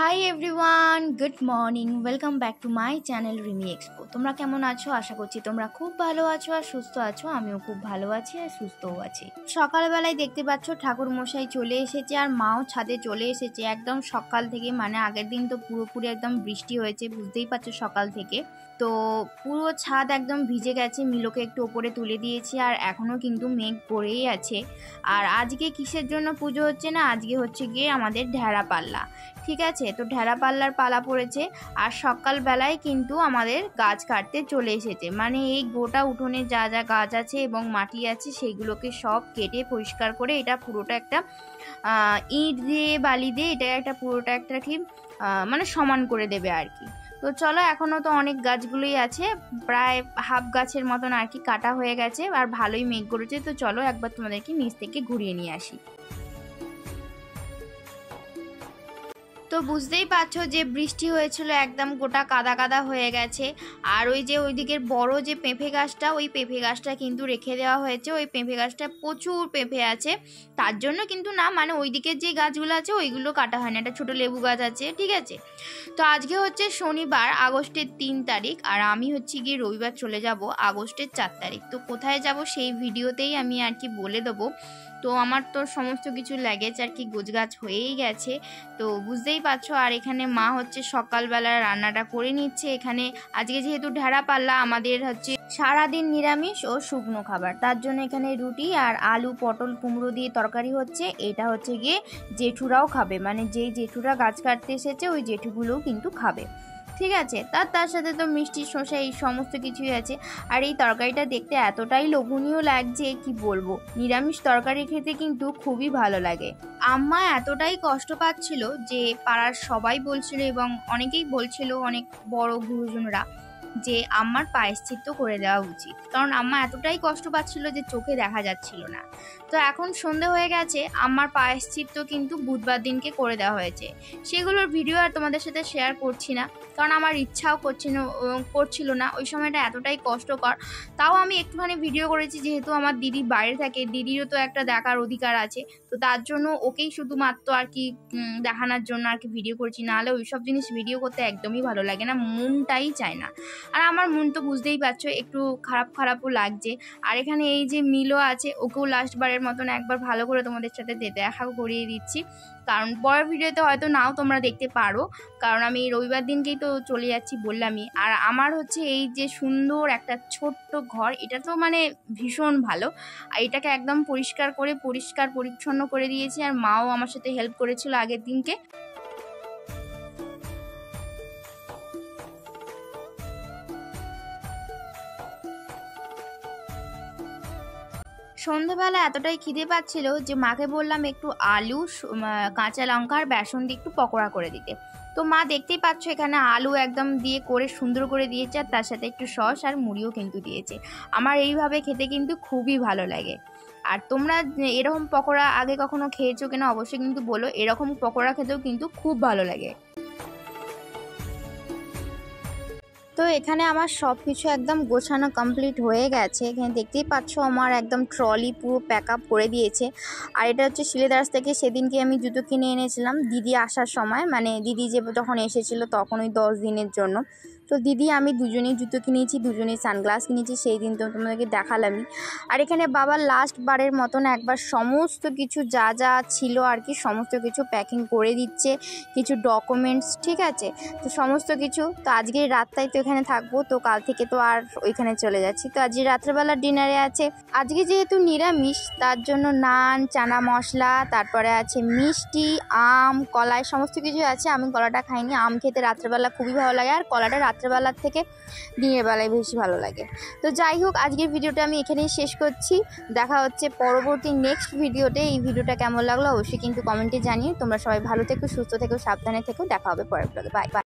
Hi everyone good morning welcome back to my channel Rimi expo তোমরা কেমন আছো? আশা করছি তোমরা খুব ভালো আছো আর সুস্থ আছো। আমিও খুব ভালো আছি আর সুস্থও আছি। সকালবেলায় দেখতে পাচ্ছ ঠাকুর মশাই চলে এসেছে আর মাও ছাদে চলে এসেছে। একদম সকাল থেকে মানে আগের দিন তো পুরোপুরি একদম বৃষ্টি হয়েছে, বুঝতেই পারছ সকাল থেকে। তো পুরো ছাদ একদম ভিজে গেছে, মিলোকে একটু ওপরে তুলে দিয়েছি আর এখনও কিন্তু মেঘ পড়েই আছে। আর আজকে কিসের জন্য পুজো হচ্ছে না? আজকে হচ্ছে গিয়ে আমাদের ঢেড়া পাল্লা ঠিক আছে? তো ঢেড়া পাল্লার পালা পড়েছে আর সকালবেলায় কিন্তু আমাদের গাছ কাটতে চলে এসেছে। মানে এই গোটা উঠোনে যা যা গাছ আছে এবং মাটি আছে সেইগুলোকে সব কেটে পরিষ্কার করে এটা পুরোটা একটা ইট দিয়ে, বালি দিয়ে এটা একটা পুরোটা একটা কি মানে সমান করে দেবে আর কি। তো চলো এখনও তো অনেক গাছগুলোই আছে, প্রায় হাফ গাছের মতন আর কি কাটা হয়ে গেছে আর ভালোই মেঘ করেছে। তো চলো একবার তোমাদেরকে নিচ থেকে ঘুরিয়ে নিয়ে আসি। তো বুঝতেই পারছ যে বৃষ্টি হয়েছিল, একদম গোটা কাদা কাদা হয়ে গেছে। আর ওই যে ওই দিকের বড় যে পেঁপে গাছটা, ওই পেঁপে গাছটা কিন্তু রেখে দেওয়া হয়েছে। ওই পেঁপে গাছটা প্রচুর পেঁপে আছে। তার জন্য কিন্তু না মানে ওই দিকের যে গাছগুলো আছে, ওইগুলো কাটা হয় না একটা ছোটো লেবু গাছ আছে, ঠিক আছে? তো আজকে হচ্ছে শনিবার, আগস্টের তিন তারিখ, আর আমি হচ্ছে গিয়ে রবিবার চলে যাব, আগস্টের চার তারিখ। তো কোথায় যাব সেই ভিডিওতেই আমি আর কি বলে দেবো। তো আমার তো সমস্ত কিছু লাগেজ আর কি গোছগাছ হয়েই গেছে। তো বুঝতেই পারছ আর এখানে মা হচ্ছে সকালবেলা রান্নাটা করে নিচ্ছে। এখানে আজকে যেহেতু ঢেড়া পাল্লা, আমাদের হচ্ছে সারাদিন নিরামিষ ও শুকনো খাবার। তার জন্য এখানে রুটি আর আলু, পটল, কুমড়ো দিয়ে তরকারি হচ্ছে। এটা হচ্ছে গিয়ে জেঠুরাও খাবে। মানে যেই জেঠুরা গাছ কাটতে এসেছে, ওই জেঠুগুলোও কিন্তু খাবে। ঠিক আছে? তার তার সাথে তো মিষ্টি, শসা এই সমস্ত কিছুই আছে। আর এই তরকারিটা দেখতে এতটাই লোভনীয় লাগছে, কি বলব? নিরামিষ তরকারি খেতে কিন্তু খুবই ভালো লাগে। আম্মা এতটাই কষ্ট পাচ্ছিল যে পাড়ার সবাই বলছিল এবং অনেকেই বলছিল অনেক বড় গুরুজনরা যে আম্মার পায়শ্চিত্ত করে দেওয়া উচিত। কারণ আম্মা এতটাই কষ্ট পাচ্ছিল যে চোখে দেখা যাচ্ছিল না। তো এখন সন্ধে হয়ে গেছে আমার পায়শ্চিত্ত কিন্তু বুধবার দিনকে করে দেওয়া হয়েছে। সেগুলোর ভিডিও আর তোমাদের সাথে শেয়ার করছি না, কারণ আমার ইচ্ছাও করছিল করছিল না। ওই সময়টা এতটাই কষ্টকর। তাও আমি একটুখানি ভিডিও করেছি, যেহেতু আমার দিদি বাইরে থাকে, দিদিরও তো একটা দেখার অধিকার আছে। তো তার জন্য ওকেই শুধুমাত্র আর কি দেখানোর জন্য আর কি ভিডিও করেছি। নাহলে ওই সব জিনিস ভিডিও করতে একদমই ভালো লাগে না, মনটাই চায় না। আর আমার মন তো বুঝতেই পারছ, একটু খারাপ খারাপও লাগছে। আর এখানে এই যে মিলও আছে, ওকেও লাস্টবারের মতন একবার ভালো করে তোমাদের সাথে দেখা করিয়ে দিচ্ছি। কারণ পরের ভিডিওতে হয়তো নাও তোমরা দেখতে পারো, কারণ আমি রবিবার দিনকেই তো চলে যাচ্ছি বললামই। আর আমার হচ্ছে এই যে সুন্দর একটা ছোট্ট ঘর, এটা তো মানে ভীষণ ভালো। আর এটাকে একদম পরিষ্কার করে, পরিষ্কার পরিচ্ছন্ন করে দিয়েছি, আর মাও আমার সাথে হেল্প করেছিল আগের দিনকে। সন্ধেবেলা এতটাই খিদে পাচ্ছিল যে মাকে বললাম একটু আলু কাঁচা লঙ্কা আর বেসন দিয়ে একটু পকোড়া করে দিতে। তো মা দেখতেই পাচ্ছ এখানে আলু একদম দিয়ে করে সুন্দর করে দিয়েছে আর তার সাথে একটু সস আর মুড়িও কিন্তু দিয়েছে। আমার এইভাবে খেতে কিন্তু খুবই ভালো লাগে। আর তোমরা এরকম পকোড়া আগে কখনো খেয়েছো কিনা অবশ্যই কিন্তু বলো। এরকম পকোড়া খেতেও কিন্তু খুব ভালো লাগে। তো এখানে আমার সব কিছু একদম গোছানো কমপ্লিট হয়ে গেছে। এখানে দেখতেই পাচ্ছ আমার একদম ট্রলি পুরো প্যাক আপ করে দিয়েছে। আর এটা হচ্ছে শিলেদাস থেকে সেদিনকে আমি জুতো কিনে এনেছিলাম দিদি আসার সময়। মানে দিদি যে যখন এসেছিল তখন ওই দশ দিনের জন্য। তো দিদি, আমি দুজনেই জুতো কিনেছি, দুজনেই সানগ্লাস কিনেছি, সেই দিন তো তোমাদেরকে দেখালামই। আর এখানে বাবা লাস্ট বারের মতন একবার সমস্ত কিছু যা যা ছিল আর কি, সমস্ত কিছু প্যাকিং করে দিচ্ছে, কিছু ডকুমেন্টস ঠিক আছে? তো সমস্ত কিছু, তো আজকের রাতটাই তো এখানে থাকব, তো কাল থেকে তো আর ওইখানে চলে যাচ্ছি। তো আজকে রাত্রেবেলার ডিনারে আছে, আজকে যেহেতু নিরামিষ, তার জন্য নান, চানা মশলা, তারপরে আছে মিষ্টি, আম, কলাই, সমস্ত কিছু আছে, আমি কলাটা খাইনি, আম খেতে রাত্রেবেলা খুবই ভালো লাগে, আর কলাটা রাত্রেবেলার থেকে দিনের বেলায় বেশি ভালো লাগে। তো যাই হোক, আজকের ভিডিওটা আমি এখানেই শেষ করছি। দেখা হচ্ছে পরবর্তী নেক্সট ভিডিওতে এই ভিডিওটা কেমন লাগল অবশ্যই কিন্তু কমেন্টে জানিয়ে তোমরা সবাই ভালো থেকো, সুস্থ থেকো, সাবধানে থেকো। দেখা হবে পরের ব্লগে বাই বাই